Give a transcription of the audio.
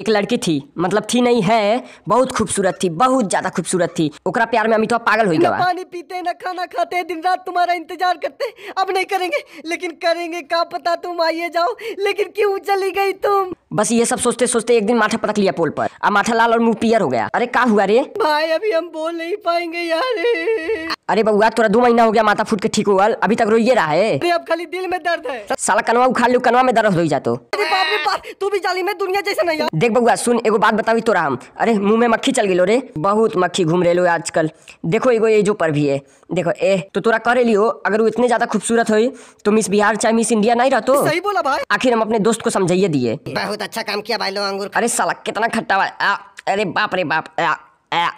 एक लड़की थी मतलब थी नहीं है बहुत खूबसूरत थी बहुत ज़्यादा खूबसूरत थी। ओकरा प्यार में अमितवा पागल हो गया पानी पीते ना खाना खाते दिन रात तुम्हारा इंतज़ार करते अब नहीं करेंगे लेकिन करेंगे का पता तुम आइए जाओ लेकिन क्यों चली गई तुम? बस ये सब सोचते सोचते एक दिन माथा पटक लिया पोल पर। अब माथा लाल और मुँह पियर हो गया। अरे का हुआ रे? भाई अभी हम बोल नहीं पाएँगे यार। अरे बउआ तोरा दो महीना हो गया माथा फूट के ठीक हुआ अभी तक रोइए रहा है। अरे अब खाली दिल में दर्द है। साला कनवा उखाड़ लो कनवा में दर्द हो जातो। रे बाप तू भी जाली में दुनिया जैसा नहीं यार देख बउआ सुन एगो बात बतावी तोरा हम। अरे मुँह में मक्खी चल गेलो रे। बहुत मक्खी घूम रहे लो आजकल। देखो एगो ये जो पर भी है। देखो ए तो तोरा कर लियो अगर वो इतने ज़्यादा खूबसूरत हो तो मिस बिहार चाहे मिस इंडिया नहीं रहतो। सही बोला भाई। आखिर हम अपने दोस्त को समझाइए दिए। बहुत अच्छा काम किया भाई लोग अंगूर अरे साला कितना खट्टा बा अरे बाप रे बाप। आ, आ,